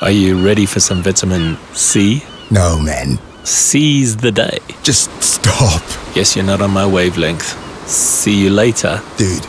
Are you ready for some vitamin C? No, man. Seize the day. Just stop. Guess you're not on my wavelength. See you later. Dude,